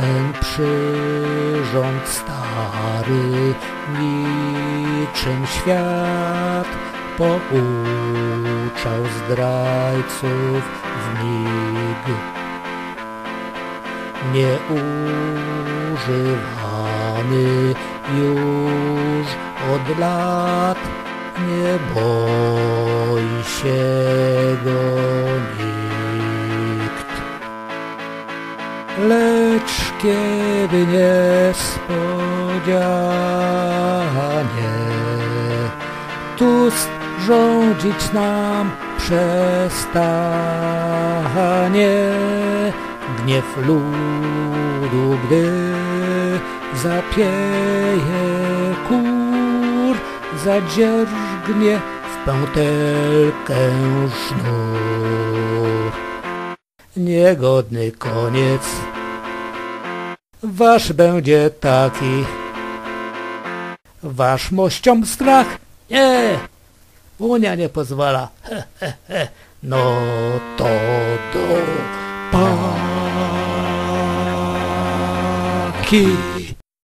ten przyrząd stary, niczym świat pouczał zdrajców w mig. Nieużywany już od lat, nie boi się go Lecz kiedy niespodzianie Tusk rządzić nam przestanie Gniew ludu, gdy zapieje kur Zadziergnie w pętelkę sznur Niegodny koniec Wasz będzie taki Wasz mościom strach? Nie! Unia nie pozwala. He, he, he. No to do paki.